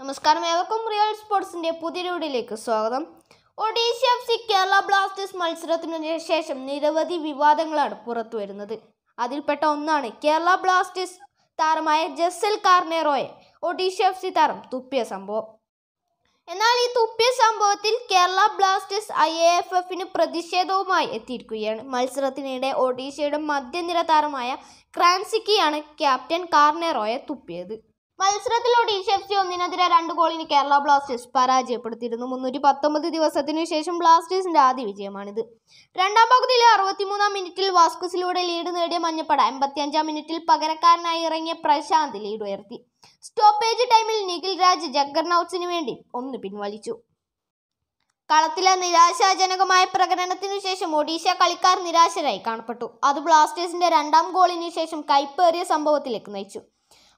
നമസ്കാരം. ഏവർക്കും റിയൽ സ്പോർട്സിന്റെ പുതിയ വീഡിയോയിലേക്ക് സ്വാഗതം. Odisha F C Kerala Blasters മത്സരത്തിനു ശേഷം നിരവധി വിവാദങ്ങളാണ് പുറത്തു വരുന്നത്. അതിൽപ്പെട്ട ഒന്നാണ് കേരള ബ്ലാസ്റ്റേഴ്സ് താരമായ ജെസ്സൽ കാർണേറോയെ ഒഡീഷ എഫ് സി താരം തുപ്പിയ സംഭവം. എന്നാൽ ഈ തുപ്പിയ സംഭവത്തിൽ Kerala Blasters I A F എഫിന് പ്രതിഷേധവുമായി എത്തിയിരിക്കുകയാണ്. മത്സരത്തിനിടെ ഒഡീഷയുടെ മധ്യനിര താരമായ ക്രാൻസിക്കിയാണ് ക്യാപ്റ്റൻ കാർണേറോയെ തുപ്പിയത്. മത്സരത്തിൽ ഒഡീഷ എഫ് സി ഒന്നിനെതിരെ രണ്ട് ഗോളിന് കേരള ബ്ലാസ്റ്റേഴ്സ് പരാജയപ്പെടുത്തിയിരുന്നു. മുന്നൂറ്റി പത്തൊമ്പത് ദിവസത്തിനു ശേഷം ബ്ലാസ്റ്റേഴ്സിന്റെ ആദ്യ വിജയമാണിത്. രണ്ടാം പകുതിയിലെ അറുപത്തിമൂന്നാം മിനിറ്റിൽ വാസ്കുസിലൂടെ ലീഡ് നേടിയ മഞ്ഞപ്പട എൺപത്തിയഞ്ചാം മിനിറ്റിൽ പകരക്കാരനായി ഇറങ്ങിയ പ്രശാന്ത് ലീഡ് ഉയർത്തി. സ്റ്റോപ്പേജ് ടൈമിൽ നിഖിൽ രാജ് ജഗ്ഗർനൌട്ട്സിന് വേണ്ടി ഒന്ന് പിൻവലിച്ചു. കളത്തിലെ നിരാശാജനകമായ പ്രകടനത്തിനു ശേഷം ഒഡീഷ കളിക്കാർ നിരാശരായി കാണപ്പെട്ടു. അത് ബ്ലാസ്റ്റേഴ്സിന്റെ രണ്ടാം ഗോളിന് ശേഷം കൈപ്പേറിയ സംഭവത്തിലേക്ക് നയിച്ചു.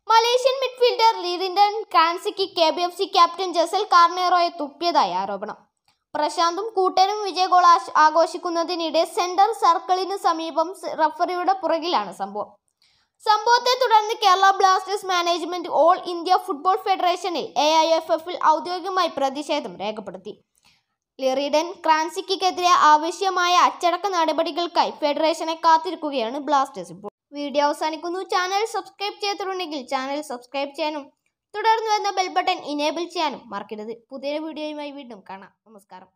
Malaysian midfielder ലീഡിൻഡൻ കാൻസിക്ക് K B F C captain Jessel കാർണേറോയെ തുപ്പിയതായി ആരോപണം. പ്രശാന്തും കൂട്ടരും വിജയ ഗോൾ ആശ്- ആഘോഷിക്കുന്നതിനിടെ സെന്റർ സർക്കിളിന് സമീപം റഫറിയുടെ പുറകിലാണ് സംഭവം. സംഭവത്തെ തുടർന്ന് Kerala Blasters management all India football ഫെഡറേഷനിൽ A I F എഫിൽ ഔദ്യോഗികമായി പ്രതിഷേധം രേഖപ്പെടുത്തി. ലിറിഡൻ ക്രാൻസിക്കെതിരെ ആവശ്യമായ അച്ചടക്ക നടപടികൾക്കായി ഫെഡറേഷനെ കാത്തിരിക്കുകയാണ് ബ്ലാസ്റ്റേഴ്സ് ഇപ്പോൾ. വീഡിയോ അവസാനിക്കുന്നു. ചാനൽ സബ്സ്ക്രൈബ് ചെയ്തിട്ടുണ്ടെങ്കിൽ ചാനൽ സബ്സ്ക്രൈബ് ചെയ്യാനും തുടർന്ന് വരുന്ന ബെൽ ബട്ടൺ ഇനേബിൾ ചെയ്യാനും മറക്കരുത്. പുതിയ വീഡിയോയുമായി വീണ്ടും കാണാം. നമസ്കാരം.